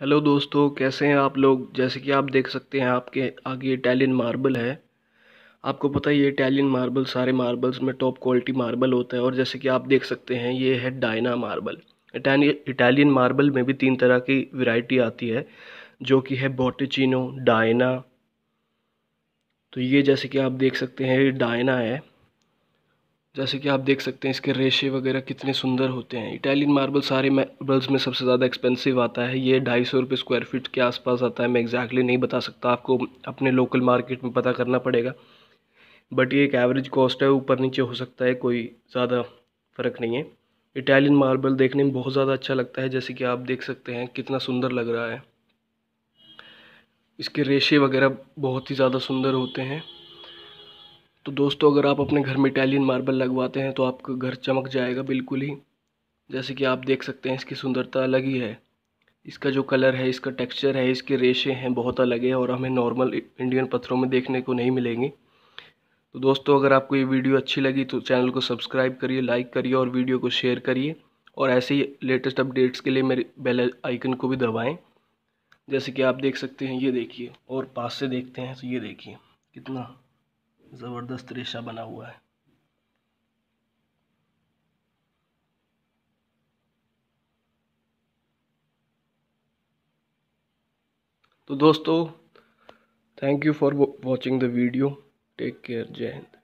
Hello दोस्तों, कैसे हैं आप लोग? जैसे कि आप देख सकते हैं, आपके आगे इटालियन मार्बल है। आपको पता है, ये इटालियन मार्बल सारे मार्बल्स में टॉप क्वालिटी मार्बल होता है। और जैसे कि आप देख सकते हैं, ये है डायना मार्बल इटालियन मार्बल में भी तीन तरह की वैरायटी आती है, जो कि है बोटिचिनो डायना तो ये जैसे कि आप देख सकते हैं, ये डायना है। जैसे कि आप देख सकते हैं इसके रेशे वगैरह कितने सुंदर होते हैं। इटालियन मार्बल सारे मार्बल्स में सबसे ज़्यादा एक्सपेंसिव आता है। ये ढाई सौ रुपये स्क्वायर फीट के आसपास आता है। मैं एग्जैक्टली नहीं बता सकता। आपको अपने लोकल मार्केट में पता करना पड़ेगा। बट ये एक एवरेज कॉस्ट है। ऊपर नीचे हो सकता है। कोई ज़्यादा फ़र्क नहीं है। इटालियन मार्बल देखने में बहुत ज़्यादा अच्छा लगता है। जैसे कि आप देख सकते हैं कितना सुंदर लग रहा है। इसके रेशे वगैरह बहुत ही ज़्यादा सुंदर होते हैं। तो दोस्तों, अगर आप अपने घर में इटालियन मार्बल लगवाते हैं तो आपका घर चमक जाएगा बिल्कुल ही। जैसे कि आप देख सकते हैं, इसकी सुंदरता अलग ही है। इसका जो कलर है, इसका टेक्सचर है, इसके रेशे हैं, बहुत अलग है, और हमें नॉर्मल इंडियन पत्थरों में देखने को नहीं मिलेंगे। तो दोस्तों, अगर आपको ये वीडियो अच्छी लगी तो चैनल को सब्सक्राइब करिए लाइक करिए, और वीडियो को शेयर करिए, और ऐसे ही लेटेस्ट अपडेट्स के लिए मेरे बेल आइकन को भी दबाएँ। जैसे कि आप देख सकते हैं, ये देखिए, और पास से देखते हैं तो ये देखिए, कितना ज़बरदस्त रेशा बना हुआ है। तो दोस्तों thank you for watching the video take care Jai Hind